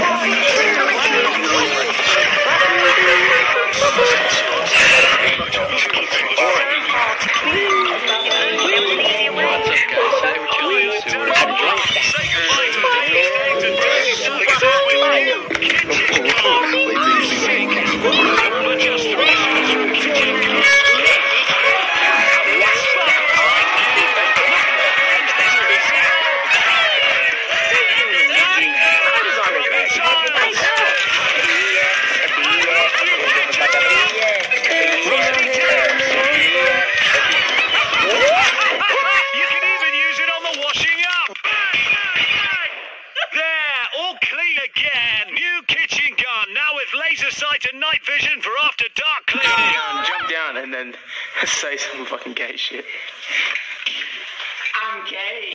Oh, New kitchen gun, now with laser sight and night vision for after dark cleaning. Jump down and then say some fucking gay shit. I'm gay.